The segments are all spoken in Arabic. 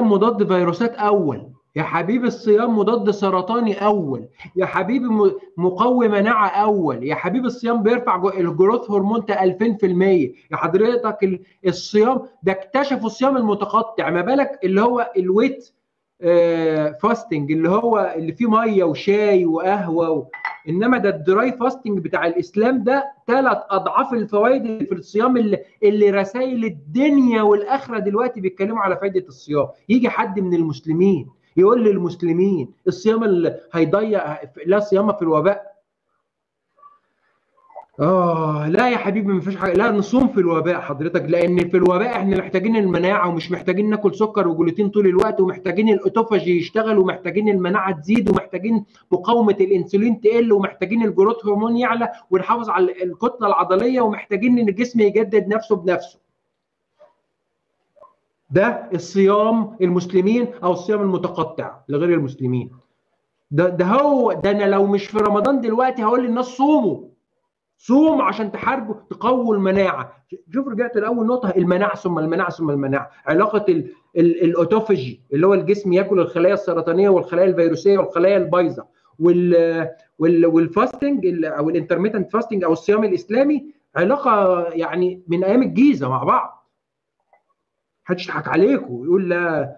مضاد فيروسات أول. يا حبيبي الصيام مضاد سرطاني أول. يا حبيبي مقوي مناعة أول. يا حبيبي الصيام بيرفع ال growth hormone تا 2000% يا حضرتك ال- الصيام ده اكتشفوا الصيام المتقطع. ما بالك اللي هو ال wet fasting اللي هو اللي فيه مية وشاي وقهوة. إنما ده ال dry fasting بتاع الإسلام ده ثلاث أضعاف الفوائد في الصيام اللي, اللي رسائل الدنيا والآخرة دلوقتي بيتكلموا على فائده الصيام. يجي حد من المسلمين يقول للمسلمين الصيام اللي هيضيع لا صيام في الوباء. آه لا يا حبيبي ما فيش حاجة. لا نصوم في الوباء حضرتك لأن في الوباء إحنا محتاجين المناعة ومش محتاجين ناكل سكر وجلوتين طول الوقت ومحتاجين الأوتوفاجي يشتغل ومحتاجين المناعة تزيد ومحتاجين مقاومة الإنسولين تقل ومحتاجين الجروث هرمون يعلى ونحافظ على الكتلة العضلية ومحتاجين إن الجسم يجدد نفسه بنفسه. ده الصيام المسلمين أو الصيام المتقطع لغير المسلمين. ده ده هو ده أنا لو مش في رمضان دلوقتي هقول للناس صوموا. صوم عشان تحاربوا تقووا المناعة. شوف رجعت لاول نقطة المناعة ثم المناعة ثم المناعة. علاقة ال ال ال autophagy اللي هو الجسم ياكل الخلايا السرطانية والخلايا الفيروسية والخلايا البايظة. وال وال وال fasting ال- أو ال intermittent fasting أو الصيام الإسلامي علاقة يعني من أيام الجيزة مع بعض. محدش يضحك عليكم ويقول لا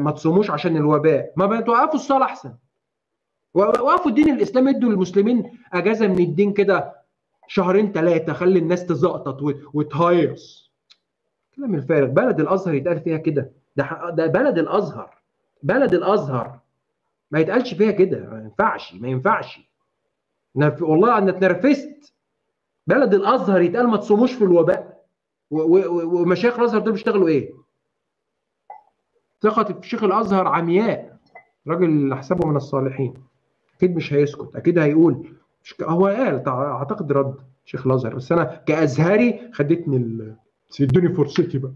ما تصوموش عشان الوباء. ما توقفوا الصلاة أحسن. وقفوا الدين الاسلامي ادوا للمسلمين أجازة من الدين كده شهرين ثلاثة خلي الناس تزقطط وت- وتهيص. كلام الفارغ. بلد الأزهر يتقال فيها كده. ده ده بلد الأزهر. بلد الأزهر. ما يتقالش فيها كده. ما ينفعش. ما ينفعش. نف... والله أنا اتنرفزت. بلد الأزهر يتقال ما تصوموش في الوباء. ومشايخ الأزهر دول بيشتغلوا إيه؟ ثقة في شيخ الأزهر عمياء. راجل حسابه من الصالحين. أكيد مش هيسكت. أكيد هيقول. مش هو قال أعتقد رد شيخ الأزهر. بس أنا كأزهري خدتني ال... ادوني فرصتي بقى.